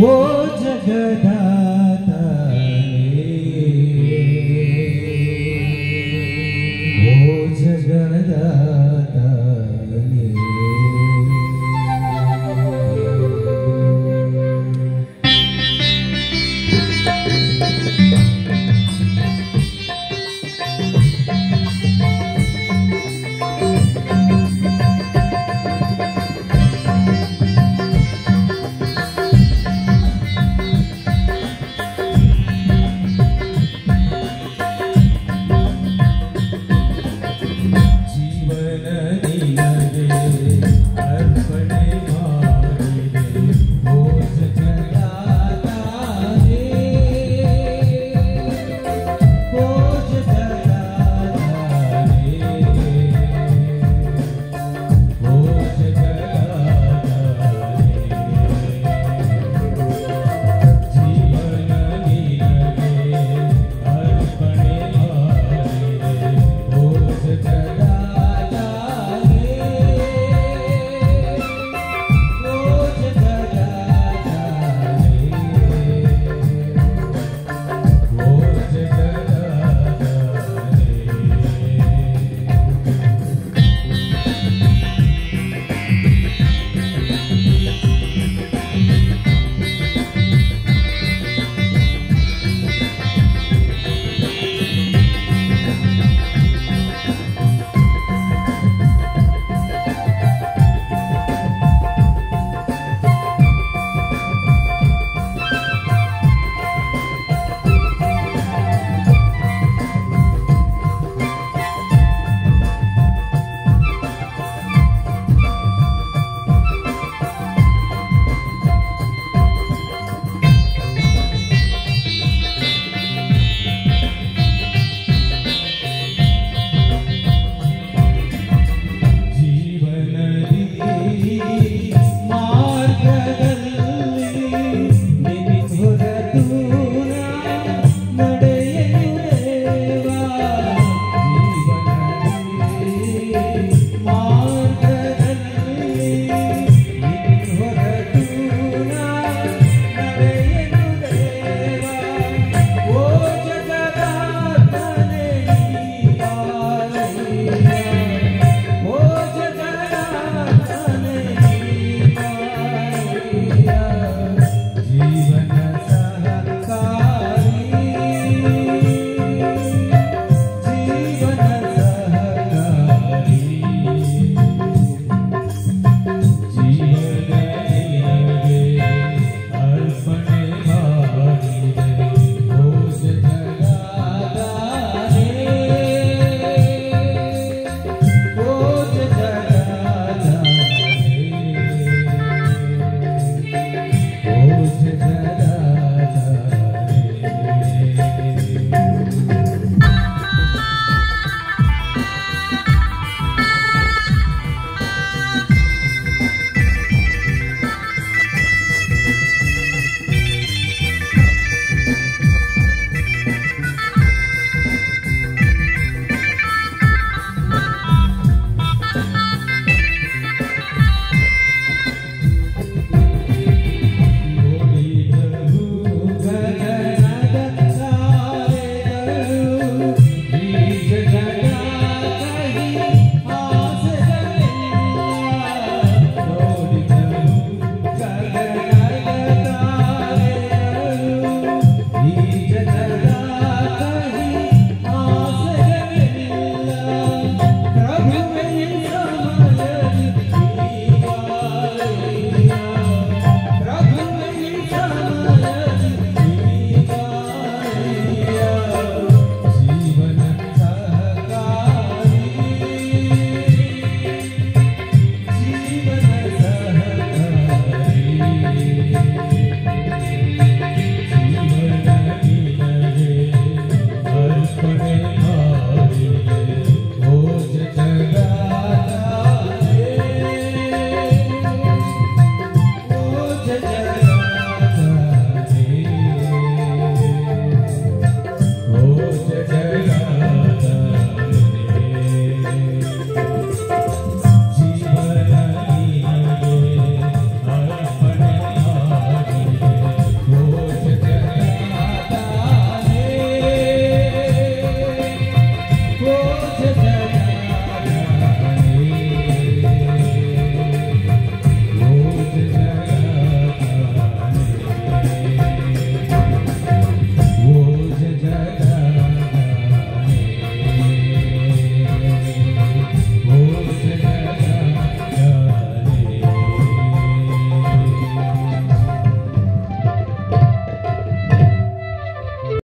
ಓ ಜಗದಾತನೇ